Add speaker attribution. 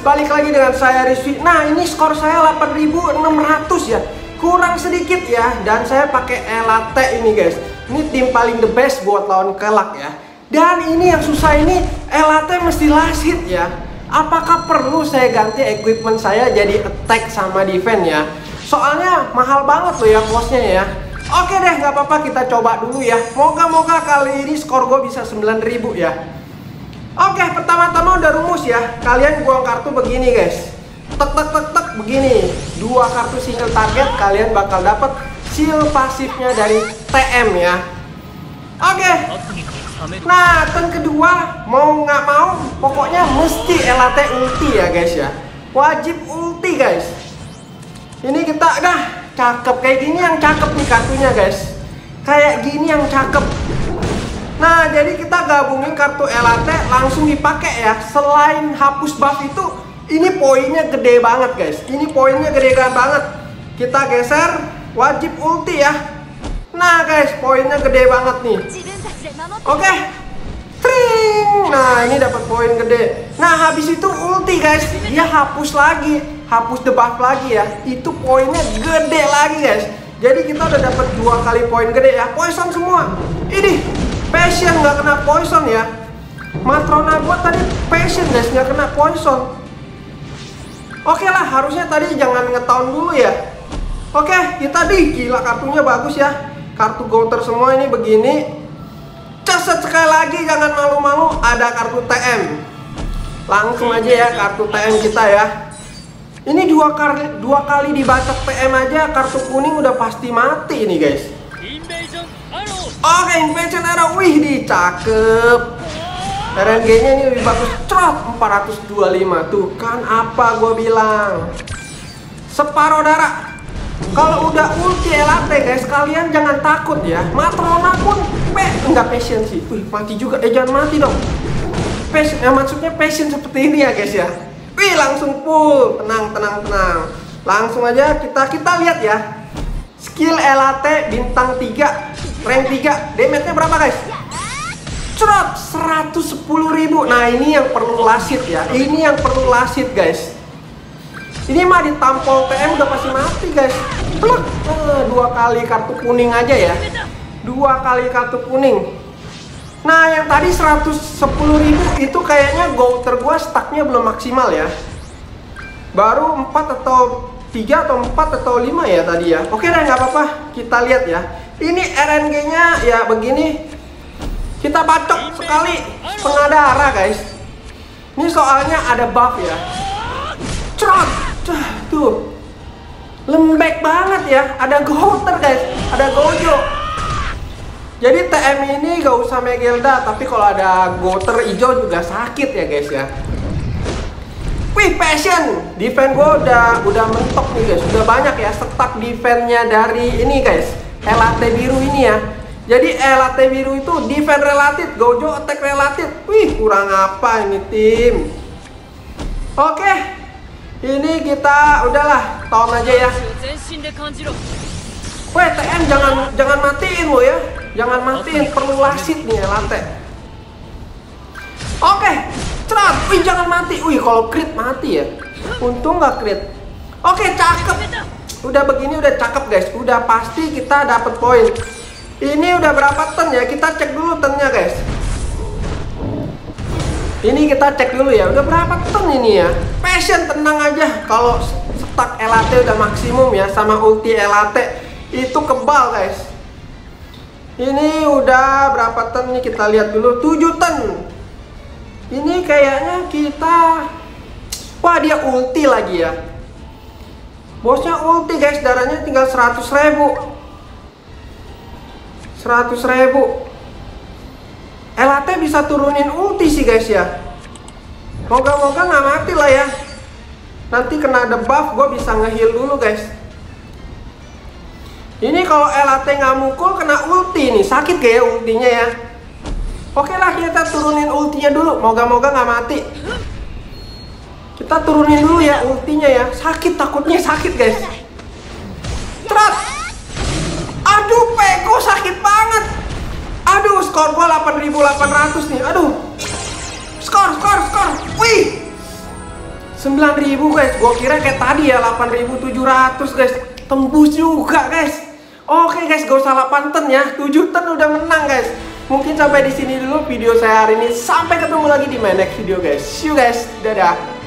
Speaker 1: balik lagi dengan saya Rizky. Nah, ini skor saya 8600 ya. Kurang sedikit ya dan saya pakai Elate ini guys. Ini tim paling the best buat lawan kelak ya. Dan ini yang susah ini Elate mesti last hit ya. Apakah perlu saya ganti equipment saya jadi attack sama defense ya? Soalnya mahal banget loh ya costnya ya. Oke deh, nggak apa-apa kita coba dulu ya. Moga-moga kali ini skor gue bisa 9000 ya. Oke, pertama-tama udah rumus ya. Kalian buang kartu begini guys. Tek tek tek tek begini. Dua kartu single target kalian bakal dapat seal pasifnya dari TM ya. Oke. Nah, turn kedua mau nggak mau pokoknya mesti LAT ulti ya guys ya. Wajib ulti guys. Ini kita dah cakep kayak gini yang cakep nih kartunya guys. Kayak gini yang cakep. Nah, jadi kita gabungin kartu LAT langsung dipakai ya. Selain hapus buff itu, ini poinnya gede banget guys. Ini poinnya gede banget. Kita geser, wajib ulti ya. Nah guys, poinnya gede banget nih. Oke. Tring. Nah, ini dapat poin gede. Nah, habis itu ulti guys. Dia hapus lagi, hapus debuff lagi ya. Itu poinnya gede lagi guys. Jadi kita udah dapat dua kali poin gede ya. Poison semua. Ini passion nggak kena poison ya. Matrona gua tadi passion guys nggak kena poison. Oke lah, harusnya tadi jangan ngetown dulu ya. Oke, kita di gila kartunya bagus ya. Kartu gouter semua ini begini. Ceset sekali lagi jangan malu-malu ada kartu TM. Langsung aja ya kartu TM kita ya. Ini dua kali dua kali dibacok TM aja kartu kuning udah pasti mati ini guys. Oke, invasion arrow. Wih, di cakep. RNG-nya ini lebih bagus. Trot 425 tuh kan apa gue bilang. Separuh darah. Kalau udah ulti LAT guys, kalian jangan takut ya. Matrona pun pe enggak passion sih. Wih, mati juga. Eh jangan mati dong. Passion, ya maksudnya passion seperti ini ya guys ya. Wih, langsung full. Tenang, tenang, tenang. Langsung aja kita kita lihat ya. Skill LAT bintang 3, rank 3. Damage-nya berapa guys? Cerot 110 ribu. Nah, ini yang perlu lasit ya. Ini yang perlu lasit guys. Ini mah ditampol TM udah pasti mati guys. Pluk. Eh, dua kali kartu kuning aja ya. Dua kali kartu kuning. Nah, yang tadi 110.000 itu kayaknya gouter gua stucknya belum maksimal ya. Baru 4 atau 3 atau 4 atau 5 ya tadi ya. Oke deh, nggak apa-apa. Kita lihat ya. Ini RNG-nya ya begini. Kita bacok sekali setengah darah guys. Ini soalnya ada buff ya. Cerot. Tuh. Lembek banget ya. Ada gouter guys. Ada gojo. Jadi TM ini gak usah Megelda, tapi kalau ada goter hijau juga sakit ya guys ya. Wih, passion. Defense gue udah udah mentok nih guys. Udah banyak ya setak defense-nya dari ini guys. LAT biru ini ya. Jadi LAT biru itu defense relatif, Gojo attack relatif. Wih, kurang apa ini tim? Oke. Ini kita udahlah, tahun aja ya. Weh, TM jangan jangan matiin lo ya. Jangan matiin, perlu lasit nih LAT. Oke, cerat. Wih, jangan mati. Wih, kalau crit mati ya. Untung nggak crit. Oke, cakep. Udah begini udah cakep guys. Udah pasti kita dapat poin. Ini udah berapa ton ya? Kita cek dulu tonnya guys. Ini kita cek dulu ya. Udah berapa ton ini ya? Passion tenang aja. Kalau stuck LAT udah maksimum ya sama ulti LAT itu kebal guys. Ini udah berapa ton nih kita lihat dulu 7 ton. Ini kayaknya kita Wah dia ulti lagi ya. Bosnya ulti guys, darahnya tinggal 100 ribu. 100 ribu. LAT bisa turunin ulti sih guys ya. Moga-moga nggak mati lah ya. Nanti kena debuff gue bisa ngeheal dulu guys. Ini kalau LAT nggak mukul kena ulti nih. Sakit gak ya ultinya ya? Oke lah kita turunin ultinya dulu. Moga-moga nggak mati. Kita turunin dulu ya ultinya guys. Trot. Aduh, peko sakit banget. Aduh, skor gua 8800 nih. Aduh. Skor, skor, skor. Wih. 9000 guys. Gua kira kayak tadi ya 8700 guys. Tembus juga guys. Oke guys, gak usah 8 ton ya. 7 ton udah menang guys. Mungkin sampai di sini dulu video saya hari ini. Sampai ketemu lagi di my next video guys. See you guys. Dadah.